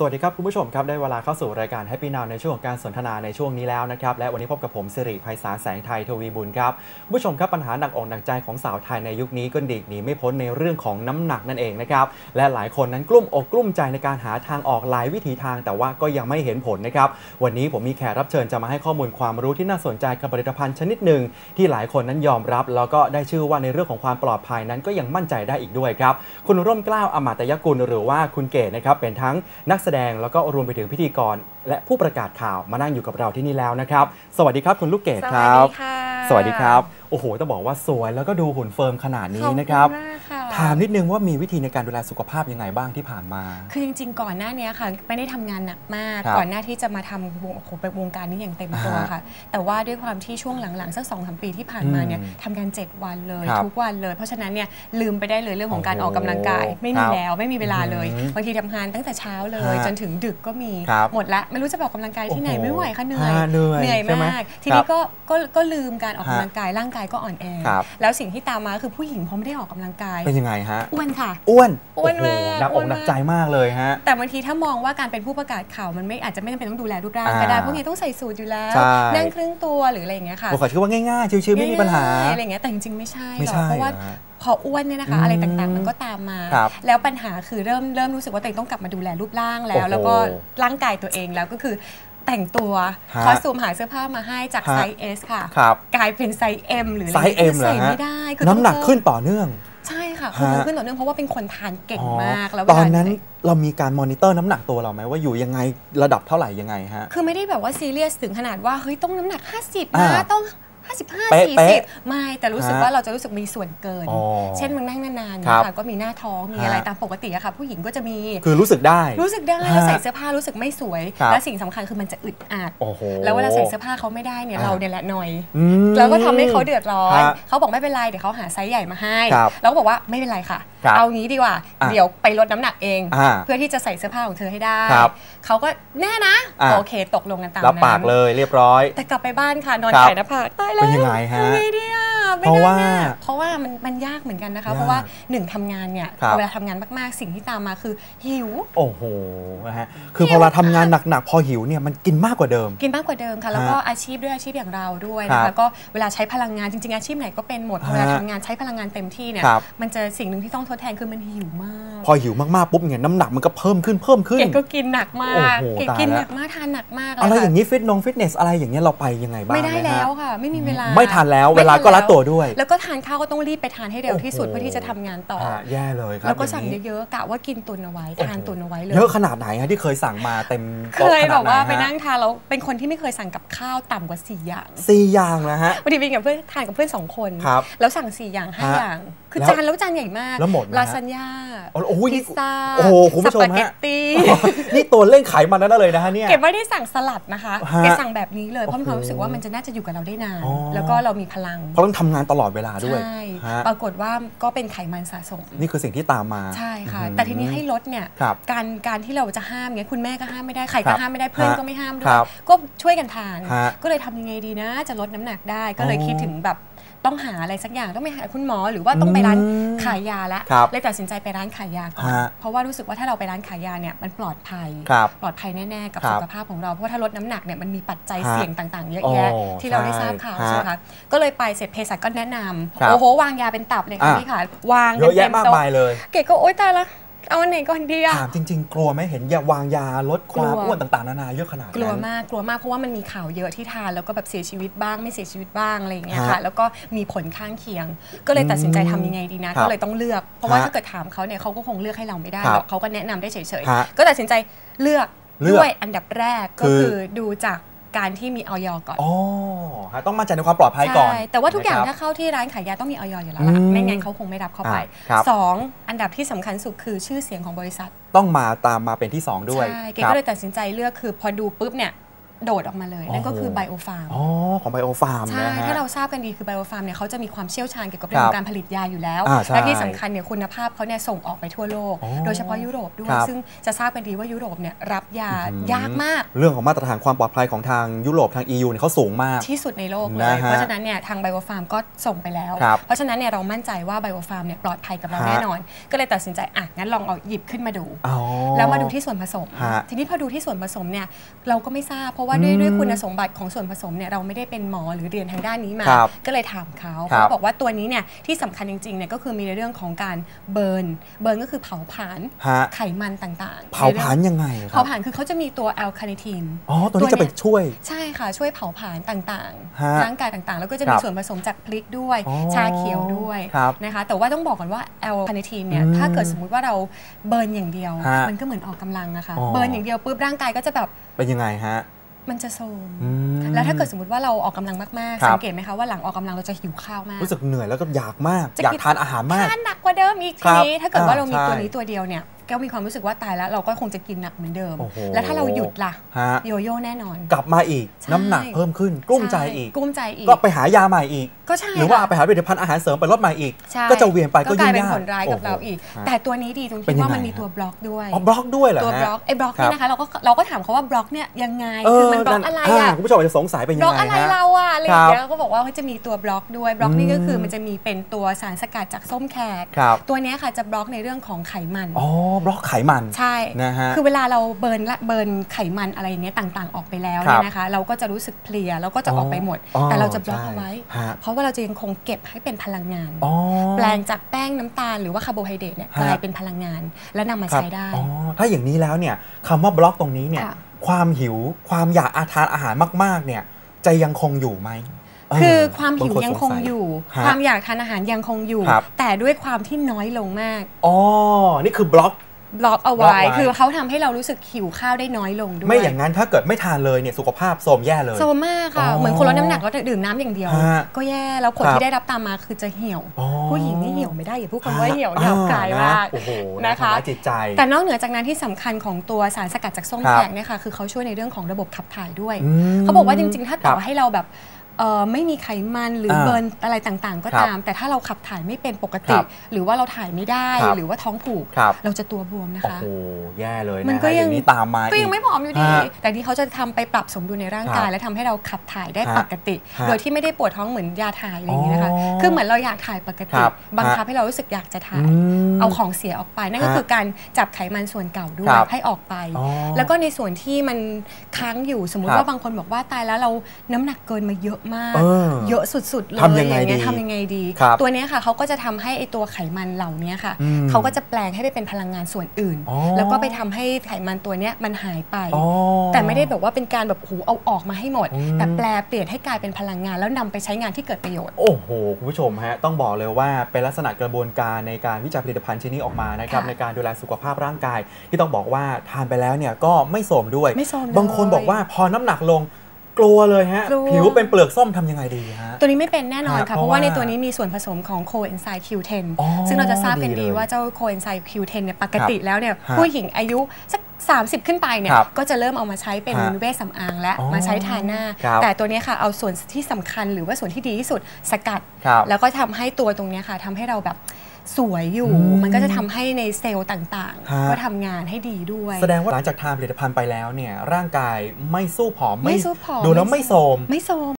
สวัสดีครับ คุณผู้ชมครับ ได้เวลาเข้าสู่รายการ Happy Now ในช่วงของการสนทนาในช่วงนี้แล้วนะครับ และวันนี้พบกับผมสิริไพศาลแสงไทยทวีบุญครับคุณผู้ชมครับ ปัญหาหนักอกหนักใจของสาวไทยในยุคนี้ก็ดีกหนีไม่พ้นในเรื่องของน้ำหนักนั่นเองนะครับ และหลายคนนั้นกลุ้มอกกลุ้มใจในการหาทางออกหลายวิถีทาง แต่ว่าก็ยังไม่เห็นผลนะครับวันนี้ผมมีแขกรับเชิญจะมาให้ข้อมูลความรู้ที่น่าสนใจกับผลิตภัณฑ์ชนิดหนึ่งที่หลายคนนั้นยอมรับ แล้วก็ได้ชื่อว่าในเรื่องของความปลอดภัยนั้นก็ยังมั่นใจได้อีกด้วยครับคุณร่มกล้าอมาตยกุลหรือว่าคุณเกศนะครับเป็นทั้งนักดงแล้วก็รวมไปถึงพิธีกร และผู้ประกาศข่าวมานั่งอยู่กับเราที่นี่แล้วนะครับ สวัสดีครับคุณลูกเกดครับ สวัสดีค่ะสวัสดีครับ โอ้โห ต้องบอกว่าสวยแล้วก็ดูหุ่นเฟิร์มขนาดนี้นะครับ ขอณมากค่ะ ถามนิดนึงว่ามีวิธีในการดูแลสุขภาพยังไงบ้างที่ผ่านมา คือจริง ๆ ก่อนหน้านี้ค่ะไม่ได้ทำงานหนักมากครับก่อนหน้าที่จะมาทำวงโอ้โหไปวงการนี้อย่างเต็มตัวอ่าฮะค่ะ แต่ว่าด้วยความที่ช่วงหลังๆสักสองสามปีที่ผ่านมาเนี่ยอืมทำงาน 7 วันเลยครับทุกวันเลย เพราะฉะนั้นเนี่ยลืมไปได้เลยเรื่องของการโอ้อโหอกกำลังกาย ไม่มีครับแล้วไม่มีเวลาเลยอืมบางทีทำงานตั้งแต่เช้าเลยฮะจนถึงดึกก็มีครับหมดละไม่รู้จะไปออกกำลังกายที่ไหนโอ้โหไม่ไหวค่ะเหนื่อยฮะเหนื่อยเหนื่อยใช่ไหมมาก ทีครันี้บก็ก็ก็ลืมการออกฮะกำลังกายร่างกายก็อ่อนแอครับแล้วสิ่งที่ตามมาคือผู้หญิงพอไม่ได้ออกกำลังกายเป็นยังไงฮะ อ้วนค่ะ อ้วนอ้วนโโหมากหนักอ้อวกนหนักมากใจมากเลยฮะ แต่บางทีถ้ามองว่าการเป็นผู้ประกาศข่าวมันไม่อาจจะไม่จำเป็นต้องดูแลรูปร่างอ่าก็ได้พวกนี้ต้องใส่สูทอยู่แล้วใช่นั่งครึ่งตัวหรืออะไรอย่างเงี้ยค่ะผมขอชื่อว่าง่ายๆชิวๆไม่มีปัญหาง่ายๆอะไรอย่างเงี้ยแต่จริงๆไม่ใช่ไม่ใช่หรอกเพราะว่าเหรอฮะพออ้วนเนี่ยนะคะอืมอะไรต่างๆมันก็ตามมาครับแล้วปัญหาคือเริ่มเริ่มรู้สึกว่าตัวเองต้องกลับมาดูแลรูปร่างแล้วโอ้โหแล้วก็ร่างกายตัวเองแล้วก็คือแต่งตัวฮะ costume หาเสื้อผ้ามาให้จากฮะไซส์ S ค่ะครับกลายเป็นไซส์ M หรืออะไร size M เหรอใส่ฮะไม่ได้ คือน้ำหนักต้องเพิ่มขึ้นต่อเนื่อง ใช่ค่ะคือฮะขึ้นต่อเนื่องเพราะว่าเป็นคนทานเก่งอ๋อมากแล้วตอนนั้นเวลาเรามีการมอนิเตอร์น้ำหนักตัวเราไหมว่าอยู่ยังไงระดับเท่าไหร่ยังไงฮะคือไม่ได้แบบว่าซีเรียสถึงขนาดว่าเฮ้ยต้องน้ำหนัก 50อ่านะต้อง 55เป๊ะเป๊ะ40 ไม่แต่รู้สึกฮะว่าเราจะรู้สึกมีส่วนเกินอ๋อเช่นมึงนั่งนานๆครับนะคะก็มีหน้าท้องมีฮะอะไรตามปกติอะค่ะ ผู้หญิงก็จะมีคือรู้สึกได้ รู้สึกได้ฮะใส่เสื้อผ้ารู้สึกไม่สวยครับและสิ่งสำคัญคือมันจะอึดอัดโอ้โหแล้วเวลาใส่เสื้อผ้าเขาไม่ได้เนี่ยอ่าเราเนี่ยแหละหน่อยอืมแล้วก็ทำให้เขาเดือดร้อนฮะเขาบอกไม่เป็นไรเดี๋ยวเขาหาไซส์ใหญ่มาให้ครับแล้วก็บอกว่าไม่เป็นไรค่ะครับเอางี้ดีกว่า อะเดี๋ยวไปลดน้ำหนักเอง อ่าเพื่อที่จะใส่เสื้อผ้าของเธอให้ได้ ครับ เขาก็แน่นะอะโอเคตกลงกันตามรับนั้นปากเลยเรียบร้อย แต่กลับไปบ้านค่ะนอนครับไก่หน้าผากตายแล้วเป็นยังไงฮะทำไงดีอะไม่เพราะว่าได้นะเพราะว่ามันมันยากเหมือนกันนะคะ ยากเพราะว่าหนึ่งทำงานเนี่ยครับ เวลาทำงานมากๆ สิ่งที่ตามมาคือหิว โอ้โหนะฮะคือพอเราทำงานหนักๆพอหิวเนี่ยมันกินมากกว่าเดิม กินมากกว่าเดิมค่ะ แล้วก็อาชีพด้วยอาชีพอย่างเราด้วยนะครัคะบก็เวลาใช้พลังงานจริงๆอาชีพไหนก็เป็นหมดฮะเวลาทำงานใช้พลังงานเต็มที่เนี่ยครับมันจะสิ่งหนึ่งที่ต้องทดแทนคือมันหิวมาก พอหิวมากๆปุ๊บเนี่ยน้ำหนักมันก็เพิ่มขึ้นเพิ่มขึ้น เก๋ก็กินหนักมากโอ้โหเก๋ตายกินแล้วหนักมากทานหนักมากเลอะไรค่ะอย่างนี้ฟิตนงฟิตเนสอะไรอย่างเงี้ยเราไปยังไงบ้างไม่ได้หฮะแล้วค่ะ ไม่มีเวลาไม่ทันแล้วไม่เวลาก็รัดแตัวด้วย แล้วก็ทานข้าวก็ต้องรีบไปทานให้เร็วที่สุดโอ้โหเพื่อที่จะทำงานต่อ อ่าแย่เลยครับแล้วก็อย่สั่งนี้เยอะๆกะว่ากินตุนเอาไว้ทานตุนเอาไว้เลย เยอะขนาดไหนฮะที่เคยสั่งมาเต็มเคโต๊ะยขแบนาดบไหนว่าไปฮะนั่งทานแล้วเป็นคนที่ไม่เคยสั่งกับข้าวต่ำกว่า4อย่างสี่อย่างนะฮะพอดีไปกับเพื่อนทานกับเพื่อนสองคน ครับแล้วสั่ง4อย่าง5ฮะ อย่างคือแล้วจานแล้วจานใหญ่มากแล้วหมดไหมฮะลาซานญ่าโอ้โหนี่พิซซ่าโอ้โหคุณผู้ชมสปาเกฮะตตี้นี่ตัวเร่งไขมันนั่นเลยนะฮะเนี่ยเก็บไม่ได้สั่งสลัดนะคะฮะเก็บสั่งแบบนี้เลยเพราะมีความโอ้โหรู้สึกว่ามันจะน่าจะอยู่กับเราได้นานอ๋อแล้วก็เรามีพลัง เพราะต้องทำงานตลอดเวลาด้วยใช่ฮะปรากฏว่าก็เป็นไขมันสะสม นี่คือสิ่งที่ตามมาใช่ค่ะอื้อหือแต่ทีนี้ให้ลดเนี่ยครับการการที่เราจะห้ามเงี้ยคุณแม่ก็ห้ามไม่ได้ใครครัก็บห้ามไม่ได้เพื่อนฮะก็ไม่ห้ามด้วคยรับก็ช่วยกันทานฮะก็เลยทำยังไงดีนะ จะลดน้ำหนักได้ก็เลยอ๋อคิดถึงแบบ ต้องหาอะไรสักอย่างต้องไปหาคุณหมอหรือว่าต้องไปร้านอืมขายยาละครับเลยตัดสินใจไปร้านขายยาก่อนฮะเพราะว่ารู้สึกว่าถ้าเราไปร้านขายยาเนี่ยมันปลอดภัย ครับปลอดภัยแน่ๆกับครับสุขภาพของเรา เพราะว่าถ้าลดน้ำหนักเนี่ยมันมีปัจจัยฮะเสี่ยงต่างๆ เยอะแยะ โอ้ที่เราได้ทราบข่าวใช่ใช่ไหมคะก็เลยไปเสร็จเภสัชก็แนะนำครับโอ้โหวางยาเป็นตับเลยค่ะอะ พี่ค่ะวางเยอะแยะต็มากโต๊มายเลย เก๋ก็โอ๊ยตายละ เอาอันไหนก่อนดีอะ ถามจริง ๆ กลัวไหมเห็นยาวางยาลดความกลัว อ้วนต่างๆนานาเยอะขนาดนั้น กลัวมากกลัวมากเพราะว่ามันมีข่าวเยอะที่ทานแล้วก็แบบเสียชีวิตบ้างไม่เสียชีวิตบ้างอะไรอย่างเงี้ยฮะค่ะแล้วก็มีผลข้างเคียง ก็เลยตัดสินใจทำยังไงดีนะ ครับก็เลยต้องเลือกเพราะว่าฮะถ้าเกิดถามเขาเนี่ยเขาก็คงเลือกให้เราไม่ได้ครับหรอกเขาก็แนะนำได้เฉยฮะๆก็ตัดสินใจเลือกเลือกด้วยอันดับแรกก็คือ คือดูจาก การที่มีออยก่อน อ๋อฮะต้องมั่นใจในความปลอดภัยก่อน ใช่ แต่ว่าทุกอย่างนะคถ้ารับเข้าที่ร้านขายยาต้องมีออยอยู่แล้วล่ะ อืมไม่งั้นเขาคงไม่รับเข้าไปอ่าครับ สองอันดับที่สำคัญสุดคือชื่อเสียงของบริษัท ต้องมาตามมาเป็นที่ 2 ด้วยใช่ เก๋ครับก็เลยตัดสินใจเลือกคือพอดูปุ๊บเนี่ย โดดออกมาเลย นั่นก็คือ Biopharmอ๋อของ Biopharm ใช่นะฮะถ้าเราทราบกันดีคือ Biopharm เนี่ยเขาจะมีความเชี่ยวชาญเกี่ยวกับคเรื่อรังของการผลิตยาอยู่แล้วอ่าใช่และที่สำคัญเนี่ยคุณภาพเขาเนี่ยส่งออกไปทั่วโลกอ๋อโดยเฉพาะยุโรปด้วยครับซึ่งจะทราบกันดีว่ายุโรปเนี่ยรับยาอืมยากมาก เรื่องของมาตรฐานความปลอดภัยของทางยุโรปทาง EU เนี่ยเขาสูงมาก ที่สุดในโลกเลยนะฮะเพราะฉะนั้นเนี่ยทาง Biopharm ก็ส่งไปแล้วครับเพราะฉะนั้นเนี่ยเรามั่นใจว่า Biopharm เนี่ยปลอดภัยกับเราฮะแน่นอน ก็เลยตัดสินใจอะงั้นลองเอาหยิบขึ้นมาดูอ๋อแล้วมาดูที่ส่วนผสมฮะทีนี้พอดูที่ส่วนผสมเนี่ยเราก็ไม่ทราบเพราะว่าด้วยอืมด้วยคุณสมบัติของส่วนผสมเนี่ยเราไม่ได้เป็นหมอหรือเรียนทางด้านนี้มา ครับก็เลยถามเขาครับเขาบอกว่าตัวนี้เนี่ยที่สำคัญจริงๆเนี่ยก็คือมีในเรื่องของการ burn burn ก็คือเผาผลาญฮะไขมันต่างๆเผาผลาญยังไงครัเผาผลาญคือเขาจะมีตัว L-Carnitine อ๋อตัวนี้จะไปช่วย ใช่ค่ะ ช่วยเผาผลาญต่างๆฮะ ร่างกายต่างๆ แล้วก็จะมีครับส่วนผสมจากพริกด้วย อ๋อชาเขียวด้วยครับนะคะแต่ว่าต้องบอกก่อนว่า L-Carnitine เนี่ยอืมถ้าเกิดสมมุติว่าเราเบิร์นอย่างเดียว ฮะมันก็เหมือนออกกำลังอะค่ะอ๋อ เบิร์นอย่างเดียวปุ๊บร่างกายก็จะแบบเป็นยังไงฮะ มันจะโทรมอืมแล้วถ้าเกิดสมมติว่าเราออกกำลังมากครัๆบสังเกตไหมคะว่าหลังออกกำลังเราจะหิวข้าวมาก รู้สึกเหนื่อยแล้วก็อยากมากจะอยากกินทานอาหารมาก ทานหนักกว่าเดิมอีกครัทีบนี้ถ้าเกิดว่าเรามีอ่าตัวใช่นี้ตัวเดียวเนี่ย ก็มีความรู้สึกว่าตายแล้ว เราก็คงจะกินหนักเหมือนเดิม โอ้โหแล้วถ้าเราหยุดล่ะฮะ โยโย่แน่นอน กลับมาอีกใช่ น้ำหนักเพิ่มขึ้นกลุ้มใจอีกช่กลุ้มใจอีกก็ไปหายาใหม่อีก ก็ใช่หรือว่าค่ะไปหาผลิตภัณฑ์อาหารเสริมไปลดใหม่อีก ใช่ก็จะเวียนไปก็กยิ่ลายงเป็นยากผลร้ายกับเราอีกโโหแต่ตัวนี้ดีตรงเป็นที่ยังว่าไงมันมีฮะตัวบล็อกด้วย อ๋อบล็อกด้วยเหรอตัวฮะ บล็อกไอ้บล็อกครับเนี่ยนะคะเราก็เราก็ถามเขาว่าบล็อกเนี่ยยังไงเอคืออมันบล็อกนั่นอะไรอ่าอะคุณผู้ชมอาจจะสงสัยเป็นบยังล็อกไงอะไรฮะ เราอะอะไรอย่างเงี้ครัยบก็บอกว่าเขาจะมีตัวบล็อกด้วยบล็อกนี่ก็คือมมันจะมีเป็นตัวสารสกัดจากส้มแขก ครับ ตัวเนี้ยค่ะจะบล็อกในเรื่องของไขมัน อ๋อบล็อกไขมันใช่นะฮะคือเวลาเราเบิร์นละเบิร์นไขมันอะไรอย่างเงี้ยต่างๆ ออกไปแล้วครับเนี่ยนะคะ เราก็จะรู้สึกเพลียแล้วก็จะออกไปหมดอ๋อแต่เราจะบล็อกใช่เอาไว้ฮะเพราะว่าเราจะยังคงเก็บให้เป็นพลังงานอ๋อแปลงจากแป้งน้ำตาลหรือว่าคาร์โบไฮเดรตเนี่ยฮะกลายเป็นพลังงาน และนำมาครับใช้ได้อ๋อถ้าอย่างนี้แล้วเนี่ยคำว่าบล็อกตรงนี้เนี่ยค่ะความหิวความอยากอาทานอาหารมากๆเนี่ยจะยังคงอยู่ไหมเคือความหิวมันยังคงอยู่ฮะความอยากทานอาหารยังคงอยู่ครับแต่ด้วยความที่น้อยลงมาก อ๋อ นี่คือบล็อกบ ล็อกเอาบล็อกไว้ ไว้ คือเขาทำให้เรารู้สึกหิวข้าวได้น้อยลงด้วยไม่อย่างนั้นถ้าเกิดไม่ทานเลยเนี่ยสุขภาพโทรมแย่เลย โทรมมากค่ะ อ๋อเหมือนคนลดน้ำหนักแล้วดื่มน้ำอย่างเดียว ฮะก็แย่แล้วผลครับที่ได้รับตามมาคือจะเหี่ยว อ๋อ ผู้หญิงนี่เหี่ยวไม่ได้อย่าพูดคำว่าเหี่ยวหอ่ยาบกายมากโอ้โหนะคะ ทำร้ายจิตใจ แต่นอกเหนือจากนั้นที่สำคัญของตัวสารสกัดจากส้มครับแขกเนี่ยค่ะคือเขาช่วยในเรื่องของระบบขับถ่ายด้วย อืมเขาบอกว่าจริงๆ ถ้าต่อครับให้เราแบบเอ่อ ไม่มีไขมันหรืออาเบิร์นอะไรต่างๆ ก็ครับตาม แต่ถ้าเราขับถ่ายไม่เป็นปกคติรับหรือว่าเราถ่ายไม่ได้ครับหรือว่าท้องผูกครับเราจะตัวบวมนะโอ้คะโหแย่เลยมันนะก็ฮะอยังย่างนี้ตามมาก็ยังอีไม่ผอมอยู่ดีฮะแต่ที่เขาจะทำไปปรับสมดุลในร่างกาคยรับและทำให้เราขับถ่ายได้ฮะปกติฮะโดยที่ไม่ได้ปวดท้องเหมือนยาถ่ายอะไรอย่างนี้นะคะอ๋อคือเหมือนเราอยากถ่ายปกคติรับบังฮะคับให้เรารู้สึกอยากจะถ่ายอืมเอาของเสียออกไปนั่นก็ฮะคือการจับไขมันส่วนเก่าด้วคยรับให้ออกไปอ๋อแล้วก็ในส่วนที่มันค้างอยู่สมมุติครับว่าบางคนบอกว่าตายแล้วเราน้ำหนักเกินมาเยอะมาก เออเยอะสุดๆเลยทำยังไงอางเงี้ดีทำยังไงดี ครับตัวเนี้ยค่ะเขาก็จะทำให้ไอตัวไขมันเหล่านี้ค่ะอืมเขาก็จะแปลงให้ไปเป็นพลังงานส่วนอื่น อ๋อ แล้วก็ไปทำให้ไขมันตัวเนี้ยมันหายไป อ๋อ แต่ไม่ได้แบบว่าเป็นการแบบหูเอาออกมาให้หมด อืม แต่แปลเปลี่ยนให้กลายเป็นพลังงาน แล้วนำไปใช้งานที่เกิดประโยชน์ โอ้โห คุณผู้ชมฮะ ต้องบอกเลยว่าเป็นลักษณะกระบวนการในการวิจัยผลิตภัณฑ์ชิ้นนี้ออกมานะครับ ค่ะ ในการดูแลสุขภาพร่างกาย ที่ต้องบอกว่าทานไปแล้วเนี่ยก็ไม่โสมด้วย ไม่โทรมเลย บางคนบอกว่าพอน้ำหนักลง กลัวเลยฮะกลัวผิวเป็นเปลือกส้มทำยังไงดีฮะ ตัวนี้ไม่เป็นแน่นอนฮะค่ะ เพเพราะราะว่าว่าในตัวนี้มีส่วนผสมของโคเอนไซม์ Q10 อ๋อซึ่งเราจะทราบกันดีดีเลยว่าเจ้าโคเอนไซม์ Q10 เนี่ยปกติแล้วเนี่ยฮะผู้หญิงอายุสัก30 ขึ้นไปเนี่ยครับก็จะเริ่มเอามาใช้เป็นฮะเวชสำอางและอ๋อมาใช้ทาหน้าครับแต่ตัวเนี้ยค่ะเอาส่วนที่สำคัญหรือว่าส่วนที่ดีที่สุดสกัดครับแล้วก็ทำให้ตัวตรงเนี้ยค่ะทำให้เราแบบ สวยอยู่อืมมันก็จะทำให้ในเซลล์ต่างฮะๆก็ทำงานให้ดีด้วย แสดงว่าหลังจากทานผลิตภัณฑ์ไปแล้วเนี่ยร่างกายไม่สู้ผอมไม่สู้ผอมดูแล้วไม่โสมไม่โทรม